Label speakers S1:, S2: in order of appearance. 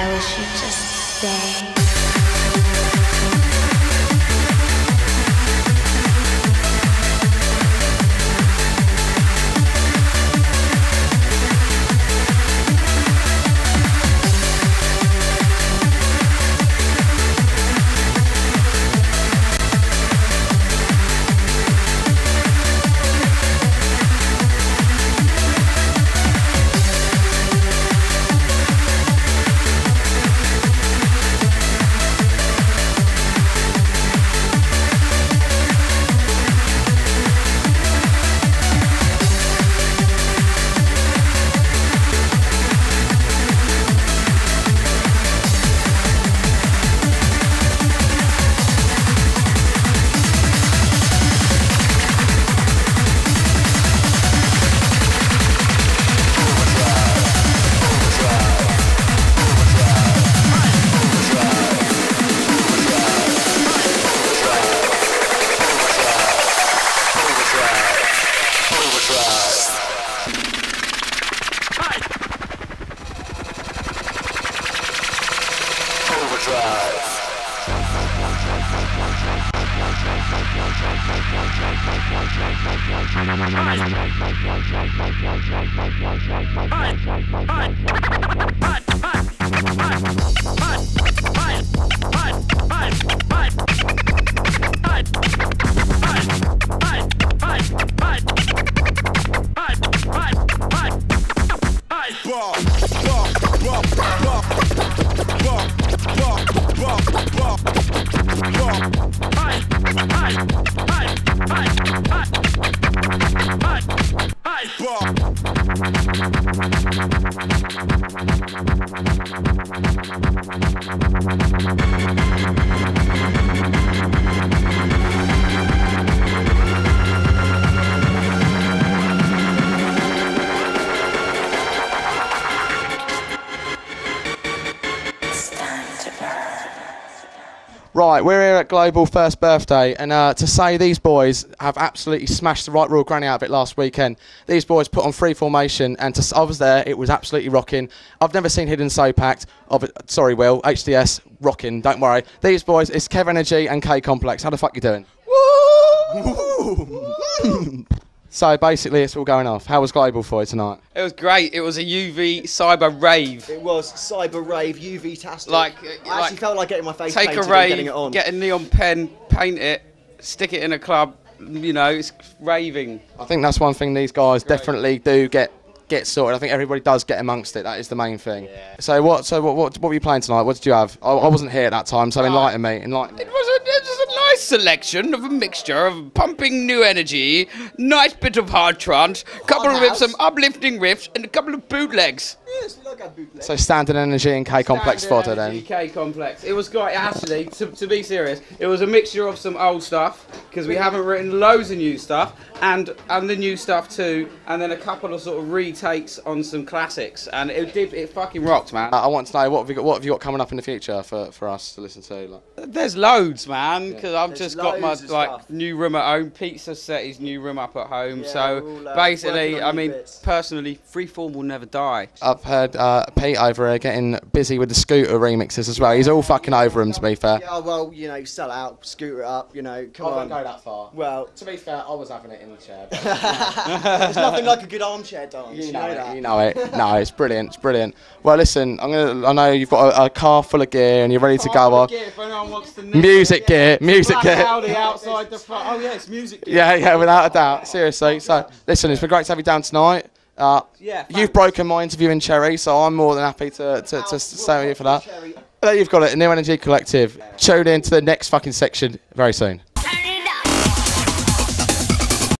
S1: I wish you'd just stay. Hi. Hi. Right, we're here at Glowball First Birthday, and uh, to say these boys have absolutely smashed the right royal granny out of it last weekend. These boys put on free formation, and to, s- I was there. It was absolutely rocking. I've never seen Hidden So packed. Of sorry, Will. HDS rocking. Don't worry. These boys, it's Kev Energy and K Complex. How the fuck you doing? so basically, it's all going off. How was Glowball for you tonight?
S2: It was great. It was a UV cyber rave.
S3: It was cyber rave, UV tastic.
S2: Like-
S3: I actually
S2: like-
S3: felt like getting my face
S2: Take
S3: painted
S2: a
S3: and
S2: rave,
S3: getting it on.
S2: get a neon pen, paint it, stick it in a club. You know, it's raving.
S1: I think that's one thing these guys definitely do get get sorted. I think everybody does get amongst it. That is the main thing. So what? So what? What, what were you playing tonight? What did you have? I, I wasn't here at that time, so enlighten me. Enlighten me.
S2: It was, a, it was a nice selection of a mixture of pumping nu energy, nice bit of hard trance, couple of some uplifting riffs, and a couple of bootlegs.
S3: Yes, like.
S1: So standard energy and K complex
S2: Standard
S1: fodder then.
S2: K complex. It was great. Actually, to, to be serious, it was a mixture of some old stuff because we haven't written loads of new stuff, and and the new stuff too, and then a couple of sort of retakes on some classics, and it did it fucking rocked, man.
S1: Uh, I want to know what have you got? What have you got coming up in the future for, for us to listen to? Like,
S2: There's loads, man, because I've
S3: There's
S2: just got my like
S3: stuff.
S2: new room at home. Pizza set his new room up at home.
S3: Yeah,
S2: so
S3: all, uh,
S2: basically, I mean,
S3: bits.
S2: personally, freeform will never die.
S1: I've heard uh, Uh, Pete over here getting busy with the Scooter remixes as well. He's all fucking over him, to be fair.
S3: Yeah, well, you know, sell out, Scooter up, you know, come
S1: I
S3: on.
S1: won't go that far.
S3: Well,
S1: To be fair, I was having it in the chair.
S3: there's nothing like a good armchair dance.
S1: You
S3: You
S1: know,
S3: know
S1: it,
S3: that.
S1: you know it. No, it's brilliant. It's brilliant. Well, listen, I'm gonna. I know you've got a, a car full of gear and you're ready to go on. Music gear, music gear.
S2: outside the front. Oh yeah, it's music gear.
S1: Yeah, yeah, without a doubt. Seriously. So, listen, it's been great to have you down tonight. Uh,
S2: Yeah,
S1: you've broken my interview in Cherry, so I'm more than happy to, to, to stay with you for that. There you've got it, Nu Energy Collective. Tune in to the next fucking section very soon.